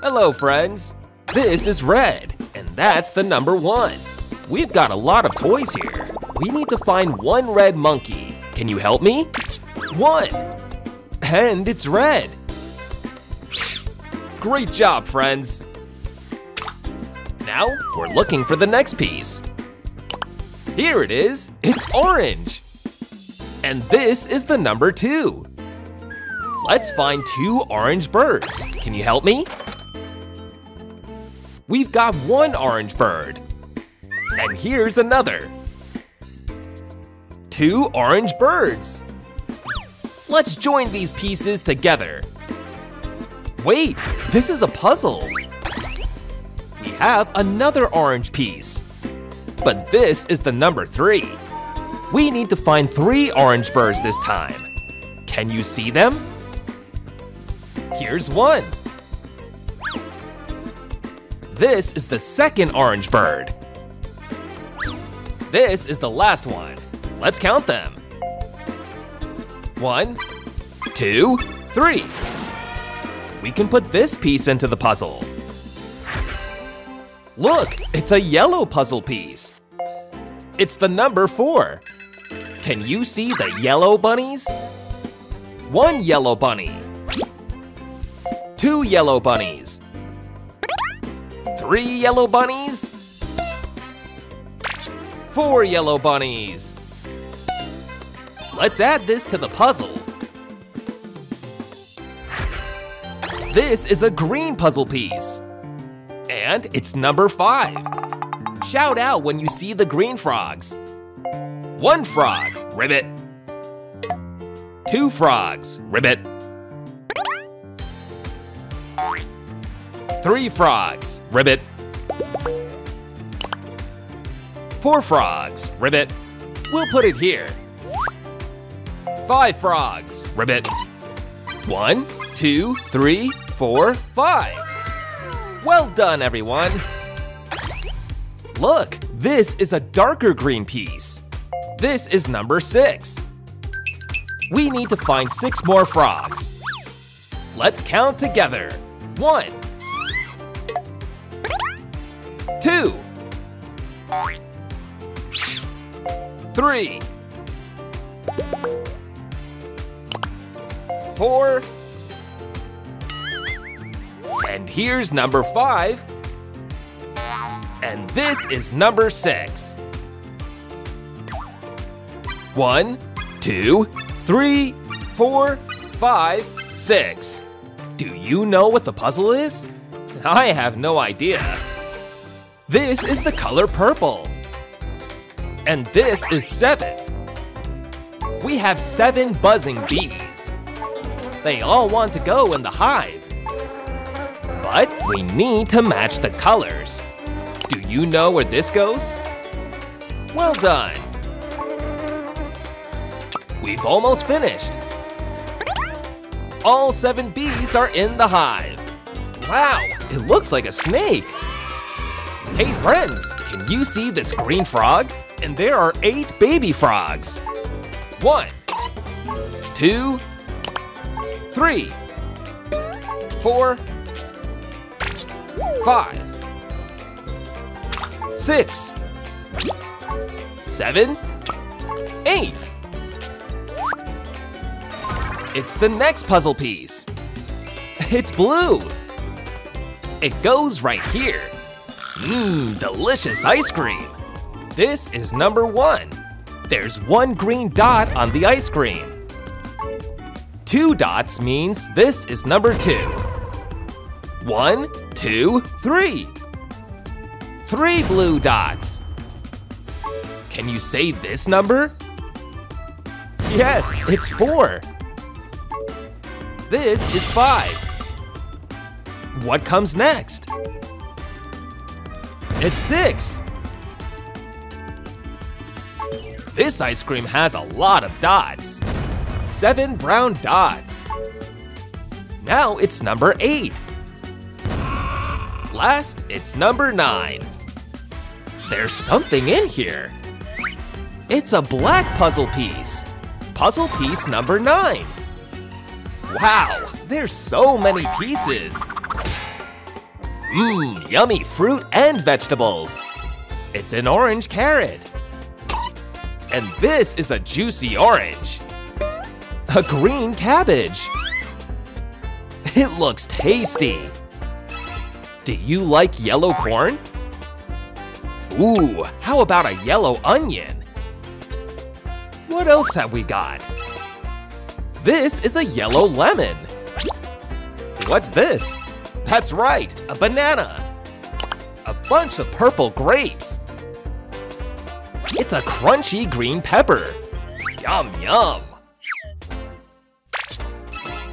Hello, friends. This is red, and that's the number one. We've got a lot of toys here. We need to find one red monkey. Can you help me? One. And it's red. Great job, friends. Now, we're looking for the next piece. Here it is. It's orange. And this is the number two. Let's find two orange birds. Can you help me? We've got one orange bird. And here's another. Two orange birds. Let's join these pieces together. Wait, this is a puzzle. We have another orange piece. But this is the number three. We need to find three orange birds this time. Can you see them? Here's one. This is the second orange bird. This is the last one. Let's count them. One, two, three. We can put this piece into the puzzle. Look, it's a yellow puzzle piece. It's the number four. Can you see the yellow bunnies? One yellow bunny. Two yellow bunnies. Three yellow bunnies. Four yellow bunnies. Let's add this to the puzzle. This is a green puzzle piece. And it's number five. Shout out when you see the green frogs. One frog, ribbit. Two frogs, ribbit. Three frogs, ribbit. Four frogs, ribbit. We'll put it here. Five frogs, ribbit. One, two, three, four, five. Well done, everyone. Look, this is a darker green piece. This is number six. We need to find six more frogs. Let's count together. One, two, three, four, and here's number five. And this is number six. One, two, three, four, five, six. Do you know what the puzzle is? I have no idea. This is the color purple. And this is seven. We have seven buzzing bees. They all want to go in the hive. But we need to match the colors. Do you know where this goes? Well done. We've almost finished. All seven bees are in the hive. Wow, it looks like a snake. Hey friends, can you see this green frog? And there are eight baby frogs. One, two, three, four, five, six, seven, eight. It's the next puzzle piece. It's blue. It goes right here. Mmm, delicious ice cream. This is number one. There's one green dot on the ice cream. Two dots means this is number two. One, two, three. Three blue dots. Can you say this number? Yes, it's four. This is five. What comes next? It's six. This ice cream has a lot of dots. Seven brown dots. Now it's number eight. Last, it's number nine. There's something in here. It's a black puzzle piece. Puzzle piece number nine. Wow, there's so many pieces. Mmm, yummy fruit and vegetables. It's an orange carrot. And this is a juicy orange. A green cabbage. It looks tasty. Do you like yellow corn? Ooh, how about a yellow onion? What else have we got? This is a yellow lemon. What's this? That's right, a banana. A bunch of purple grapes. It's a crunchy green pepper. Yum, yum.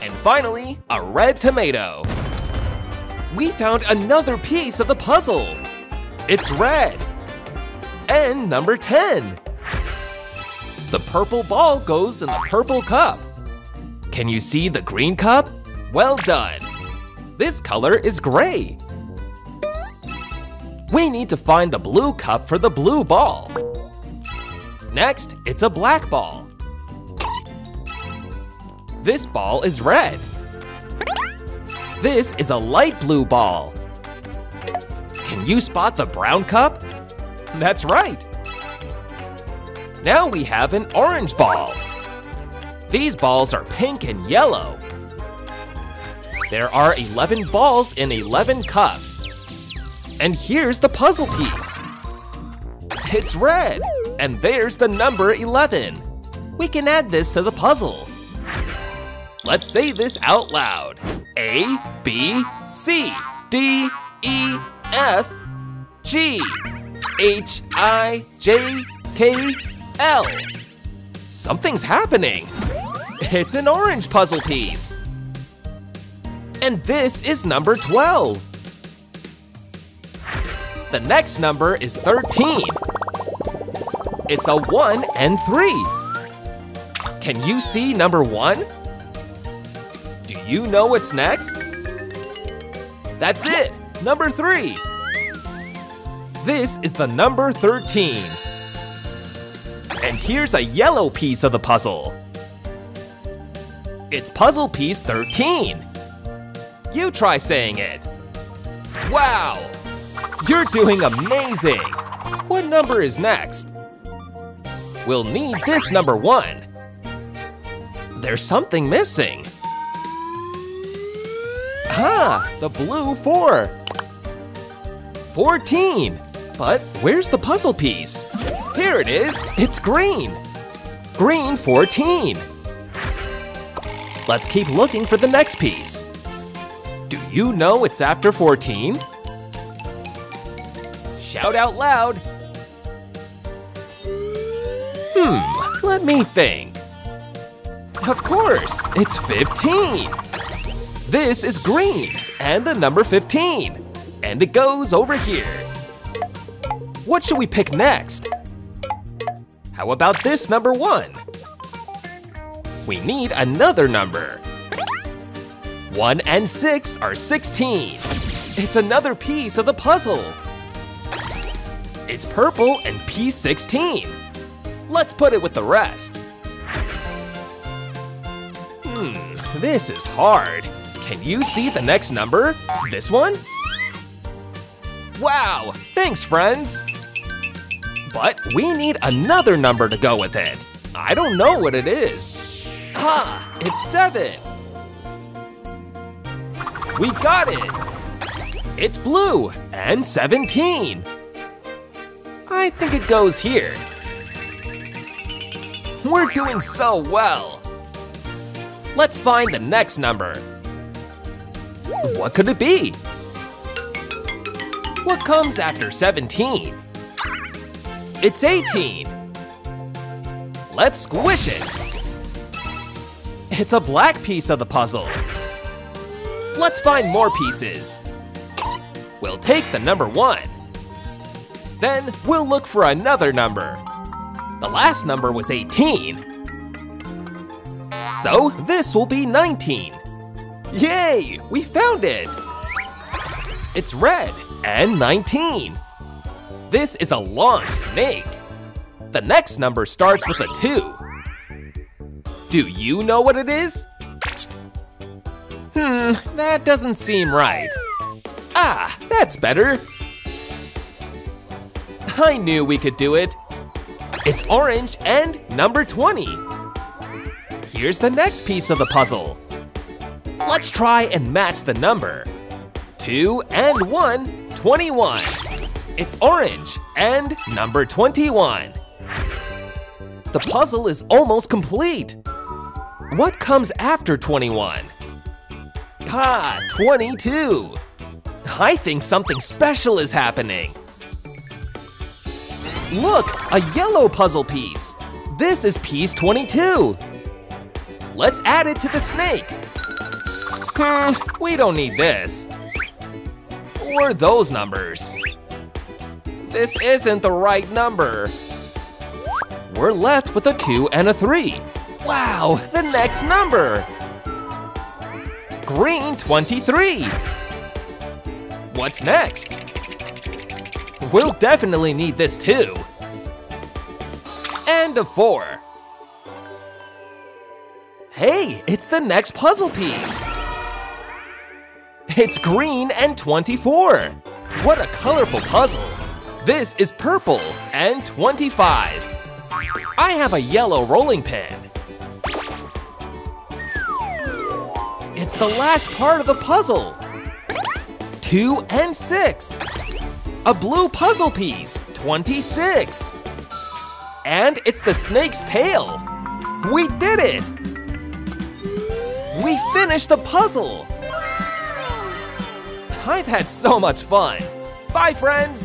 And finally, a red tomato. We found another piece of the puzzle. It's red. And number 10. The purple ball goes in the purple cup. Can you see the green cup? Well done. This color is gray. We need to find the blue cup for the blue ball. Next, it's a black ball. This ball is red. This is a light blue ball. Can you spot the brown cup? That's right. Now we have an orange ball. These balls are pink and yellow. There are 11 balls in 11 cups. And here's the puzzle piece. It's red, and there's the number 11. We can add this to the puzzle. Let's say this out loud. A, B, C, D, E, F, G, H, I, J, K, L. Something's happening. It's an orange puzzle piece. And this is number 12. The next number is 13. It's a 1 and 3. Can you see number 1? Do you know what's next? That's it, number 3. This is the number 13. And here's a yellow piece of the puzzle. It's puzzle piece 13. You try saying it. Wow! You're doing amazing! What number is next? We'll need this number one. There's something missing. Ah, the blue four. 14. But where's the puzzle piece? Here it is, it's green. Green 14. Let's keep looking for the next piece. Do you know it's after 14? Shout out loud. Hmm, let me think. Of course, it's 15. This is green and the number 15. And it goes over here. What should we pick next? How about this number one? We need another number. One and six are 16. It's another piece of the puzzle. It's purple and P16. Let's put it with the rest. Hmm, this is hard. Can you see the next number? This one? Wow, thanks friends! But we need another number to go with it. I don't know what it is. Ha, it's seven. We got it. It's blue and 17. I think it goes here. We're doing so well. Let's find the next number. What could it be? What comes after 17? It's 18. Let's squish it. It's a black piece of the puzzle. Let's find more pieces. We'll take the number one. Then we'll look for another number. The last number was 18. So this will be 19. Yay! We found it! It's red and 19. This is a long snake. The next number starts with a 2. Do you know what it is? That doesn't seem right. Ah, that's better. I knew we could do it. It's orange and number 20. Here's the next piece of the puzzle. Let's try and match the number. 2 and 1, 21. It's orange and number 21. The puzzle is almost complete. What comes after 21? Ah, 22. I think something special is happening. Look, a yellow puzzle piece. This is piece 22. Let's add it to the snake. Hmm, we don't need this. Or those numbers. This isn't the right number. We're left with a 2 and a 3. Wow, the next number! Green 23. What's next? We'll definitely need this too. And a 4. Hey, it's the next puzzle piece. It's green and 24. What a colorful puzzle. This is purple and 25. I have a yellow rolling pin. It's the last part of the puzzle. Two and six. A blue puzzle piece, 26. And it's the snake's tail. We did it! We finished the puzzle! I've had so much fun. Bye, friends!